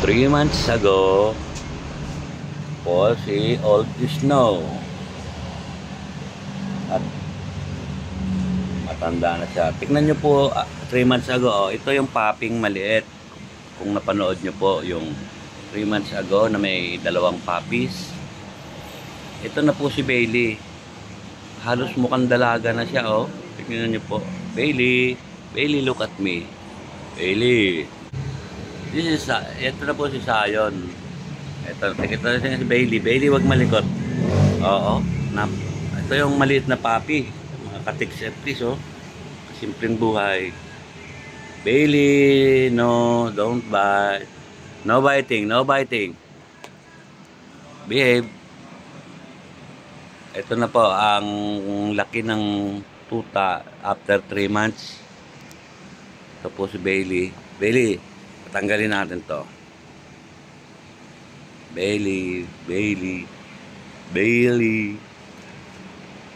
Three months ago, po si Old Snow. At matanda na siya. Tingnan nyo po, 3 months ago, oh, ito yung popping maliit. Kung napanood nyo po, yung 3 months ago na may dalawang puppies. Ito na po si Bailey. Halos mukhang dalaga na siya, oh. Tingnan nyo po. Bailey, Bailey, look at me. Bailey. This is, uh, ito na po si Sayon. Ito, ito na si Bailey. Bailey, wag malikot. Oo. Na, ito yung maliit na papi. Mga katiks FTs, oh. Simpleng buhay. Bailey, no, don't bite. No biting, no biting. Behave. Ito na po ang laki ng tuta after 3 months. Ito po si Bailey. Bailey, patanggalin natin to. Bailey, Bailey, Bailey,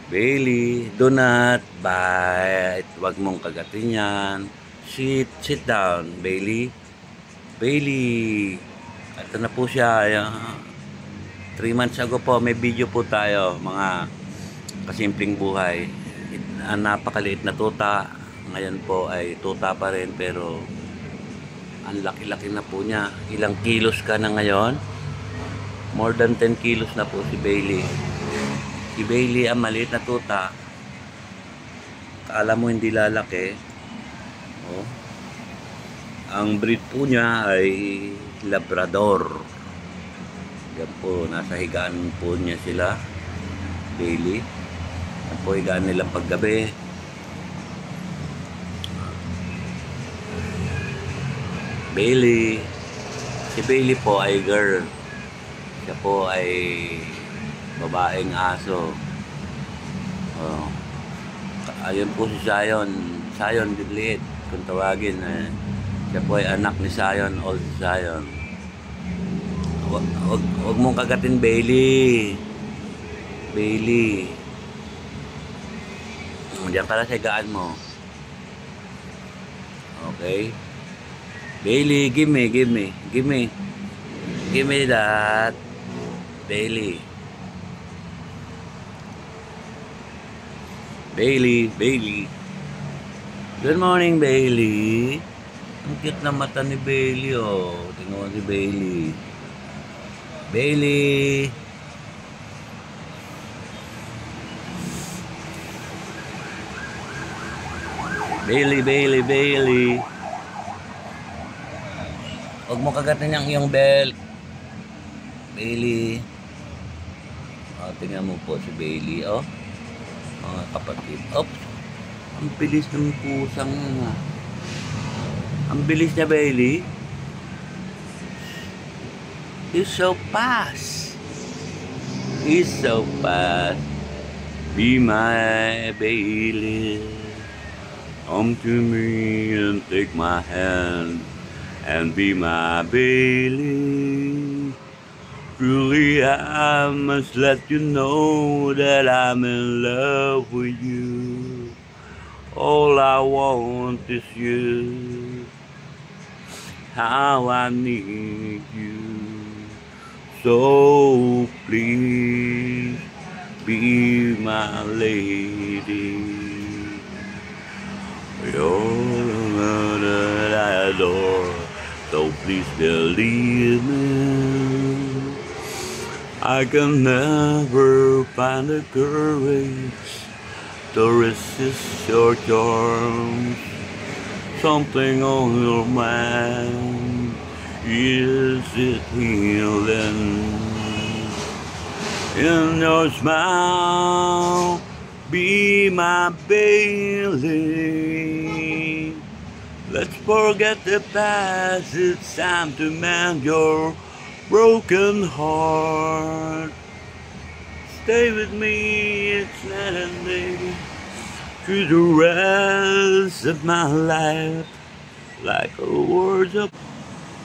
Bailey, do not bite. Huwag mong kagatin yan. Sit, sit down, Bailey. Bailey. Ito na po siya. 3 months ago po, may video po tayo, mga kasimpleng buhay. Ang napakaliit na tuta. Ngayon po ay tuta pa rin pero ang laki-laki na po niya. Ilang kilos ka na ngayon? More than 10 kilos na po si Bailey. Si Bailey ang maliit na tuta. Kala mo hindi lalaki. Oh. Ang breed po niya ay Labrador. Yan po, nasa higaan po niya sila. Bailey. Yan po higaan nila paggabi. Bailey. Si Bailey po ay girl. Siya po ay babaeng aso. Oh. Ayun po si Zion. Zion Didliit. Kung tawagin. Eh. Siya po ay anak ni Zion, old Zion. Wag, wag, wag mong kagatin Bailey. Bailey. Diyan ka lang sa higaan mo. Okay. Bailey, give me, give me, give me. Give me that. Bailey. Bailey, Bailey. Good morning, Bailey. Ang cute na mata ni Bailey, oh. Tingnan mo si Bailey. Bailey. Bailey, Bailey, Bailey. Huwag mo kagatin ang iyong belt. Bailey. O, tingnan mo po si Bailey, oh. Mga kapatid. Oops. Ang bilis ng pusang ha. Ang bilis niya, Bailey. He's so fast. He's so fast. Be my Bailey. Come to me and take my hand and be my Bailey. Truly, I must let you know that I'm in love with you. All I want is you. How I need you. So please be my lady. You're the one that I adore. So please believe me. I can never find the courage to resist your charms. Something on your mind. Is it healing? In your smile, be my Bailey. Let's forget the past. It's time to mend your broken heart. Stay with me, it's not and day. Through the rest of my life, like a words of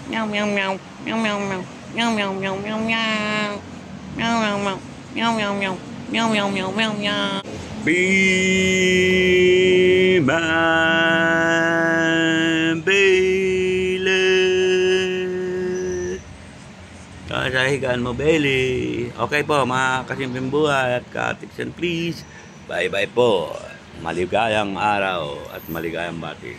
Meow meow meow. Meow meow meow. Meow meow meow meow meow. Meow meow meow. Meow meow meow. Meow meow meow meow meow. Be my Kasahigaan mo, Bailey. Okay po, mga kasimping buhay at katiksan, please. Bye-bye po. Maligayang araw at maligayang bati.